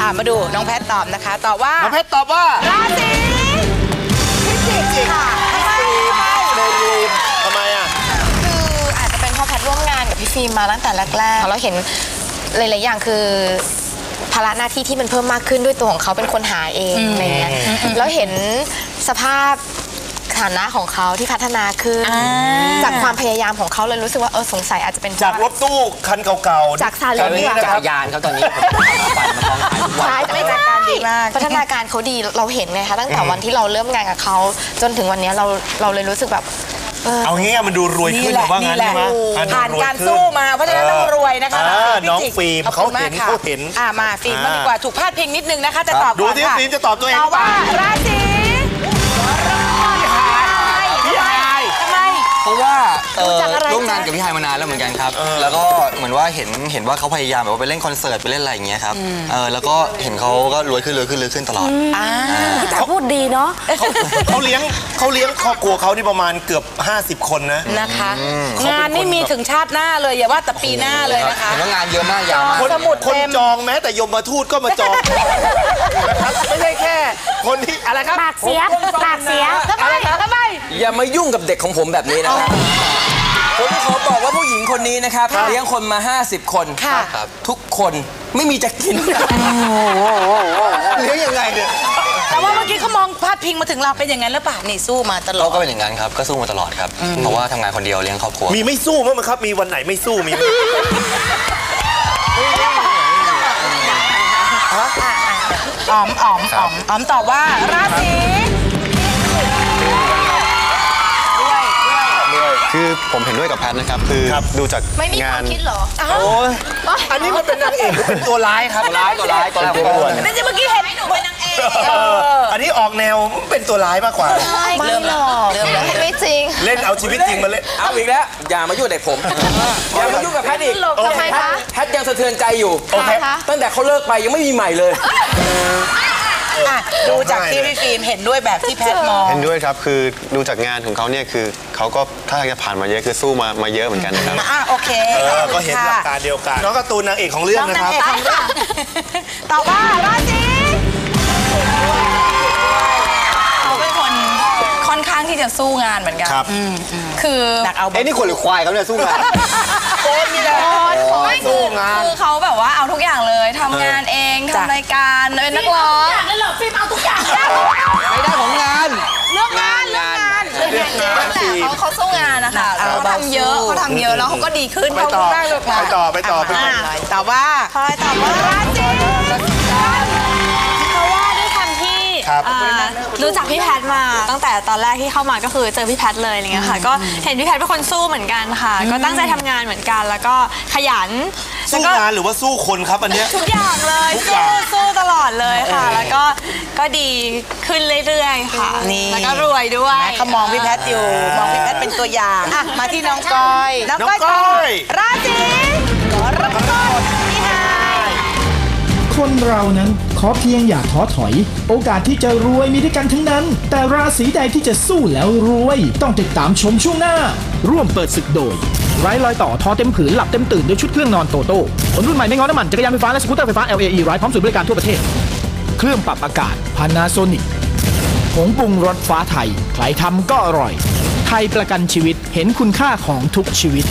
อ่ามาดูน้องแพทตอบนะคะตอบว่าน้องเพชรตอบว่าราศีพิจิกค่ะทำไมเมรีนทำไมอะคืออาจจะเป็นเพราะแพทย์ร่วมงานกับพี่ฟิล์มมาตั้งแต่แรกๆเราเห็นหลายๆอย่างคือภาระหน้าที่ที่มันเพิ่มมากขึ้นด้วยตัวของเขาเป็นคนหาเองอะไรเงี้ยแล้วเห็นสภาพฐานะของเขาที่พัฒนาขึ้น จากความพยายามของเขาเลยรู้สึกว่าเออสงสัยอาจจะเป็นเพะจากรถตู้คันเก่าๆ จากซาเล้งนี้ดีกว่านะจัคกรับรยานเขาตอนนี้ปั่นมาท้องขายทุกวัน พัฒนาการเขาดีเราเห็นไงคะตั้งแต่วันที่เราเริ่มงานกับเขาจนถึงวันนี้เราเราเลยรู้สึกแบบเออเอางี้มันดูรวยขึ้นนี่แหละว่างั้นี่นแหละใช่ไหมอะดูผ่านวยการขึ้สู้มาเพราะฉะนั้นต้องรวยนะคะอ่าราศีน้องพิจิกฟิล์มขอบเขาคุณมเห็นกค่ะเขาเห็นอ่ามาฟิล์มมางอ่าดีกว่าถูกพาดพิงนิดนึงนะคะจะตอบดูก่อนสิค่ะฟิล์มจะตอบตัวเองตอบว่าราศีพี่ฮายทำไมเพราะว่าเอ่อรู้จักอะไรร่วมงานกับพี่ไฮายมานานแล้วเหมือนกันครับ แล้วก็เหมือนว่าเห็นเห็นว่าเขาพยายามแบบว่าไปเล่นคอนเสิร์ตไปเล่นอะไรอย่างเงี้ยครับเออแล้วก็เห็นเขาก็รวยขึ้นรวยขึ้นรวยขึ้นตลอด แต่พูดดีเนาะเขาเลี้ยงเขาเลี้ยงครอบครัวเขานี่ประมาณเกือบ 50 คนนะ นะคะเขาเป็นงานนี่คนมีแบบถึงชาติหน้าเลยอย่าว่าแต่ปีหน้าเลยนะคะ เห็นว่างานเยอะมากยาวมาก คนสมุดคนเต็ม จองแม้แต่ยมมาทูตก็มาจองนะครับไม่ใช่แค่ คนที่อะไรครับปากเสียปากเสียทำไมทำไมอย่ามายุ่งกับเด็กของผมแบบนี้นะครับ ผมขอบอกว่าผู้หญิงคนนี้นะครับเลี้ยงคนมา 50 คนค่ะครับ ทุกคนไม่มีจะกินเลี้ยงยังไงเนี่ยแต่ว่าเมื่อกี้เขามองพาดพิงมาถึงเราเป็นอย่างนั้นหรือเปล่านี่สู้มาตลอเราดก็เป็นอย่างนั้นครับก็สู้มาตลอดครับเพราะว่าทำงานคนเดียวเลี้ยงครอบครัวมีไม่สู้มั้งไหมครับ มีวันไหนไม่สู้มีไหมอ๋อมอ๋อมอ๋อมอ๋อมตอบว่าราศี ผมเห็นด้วยกับแพทนะครับ คือดูจากไม่มีคงาวานมคิดเหรอโอ้ยอันนี้มันเป็นนางเอกหรือเป็นตัวร้ายครับตัวร้ายตัวร้ายตัวร้าย เป็นตัวนั่นจะเมื่อกี้เห็นหนูเป็นนางเอกเอออันนี้ออกแนวเป็นตัวร้ายมากกว่า ไม่หรอกไม่จริงเล่นเอาชีวิตจริงมาเล่น เอาอีกแล้ว อย่ามายุ่งกับเด็กผม อย่ามายุ่งกับแพทย์อีกทำไมคะ แพทย์ยังสะเทือนใจอยู่ โอเคคะตั้งแต่เขาเลิกไปยังไม่มีใหม่เลยอ่ะดูจากที่พี่ฟิล์มเห็นด้วยแบบที่แพทย์มอง เห็นด้วยครับคือดูจากงานของเขาเนี่ยคือเขาก็ถ้าจะผ่านมาเยอะคือสู้มามาเยอะเหมือนกันนะครับอะโอเคเอขออบคุณก็เห็นหลักการเดียวกันน้องการ์ตูนนางเอกของเรื่องน้องนะนาคงรับ เอกของเรื่องตอบว่าราศี ที่จะสู้งานเหมือนกันครับ คือหนักเอา เอ้นี่คนหรือควายครับเนี่ยสู้มาโอนนี่แหละไม่คือคือเขาแบบว่าเอาทุกอย่างเลยทำงานเองจ้ะ ทำรายการเป็นนักร้องนั่นเหรอฟิล์มเอาทุกอย่างไม่ได้ของงานเรื่องงานเรื่องงานเรื่องงานเยอะแหละเขาเขาสู้งานนะคะเอาเขาเบาทำเยอะสู้ เขาทำเยอะแล้วเขาก็ดีขึ้นไปต่อขบคุณมากเลยค่ะไปต่อ ไปต่อไปต่ออะตอบว่าพลอยตอบว่าราศี ครับอ่ารู้จักพี่แพทมาตั้งแต่ตอนแรกที่เข้ามาก็คือเจอพี่แพทเลยอะไรเงี้ยค่ะ ก็เห็นพี่แพทเป็นคนสู้เหมือนกันค่ะ ก็ตั้งใจทำงานเหมือนกัน แล้วก็ขยันแล้วสู้ก็งานหรือว่าสู้คนครับอันเนี้ยทุกอย่างเลยทุกอย่าสู้งสู้ตลอดเลยค่ะ แล้วก็ก็ดีขึ้นเรื่อยๆค่ะนี่แล้วก็รวยด้วยแม่เขามองพี่แพทย์อยู่มองพี่แพทย์เป็นตัวอย่างอะมาที่น้องก้อยน้องน้องก้อยก้ตออบยราศีกรกฎพี่ฮาย คนเรานั้นขอเพียงอย่าท้อถอย โอกาสที่จะรวยมีด้วยกันทั้งนั้น แต่ราศีใดที่จะสู้แล้วรวย ต้องติดตามชมช่วงหน้า ร่วมเปิดศึกโดย ไร้รอยต่อทอเต็มผืนหลับเต็มตื่นด้วยชุดเครื่องนอนโตโต้คนรุ่นใหม่ไม่ง้อน้ำมันจักรยานไฟฟ้าและสกูตเตอร์ไฟฟ้า LAE ไร้พร้อมศูนย์บริการทั่วประเทศ เครื่องปรับอากาศ Panasonic ผงปรุงรสฟ้าไทยใครทำก็อร่อยไทยประกันชีวิตเห็นคุณค่าของทุกชีวิต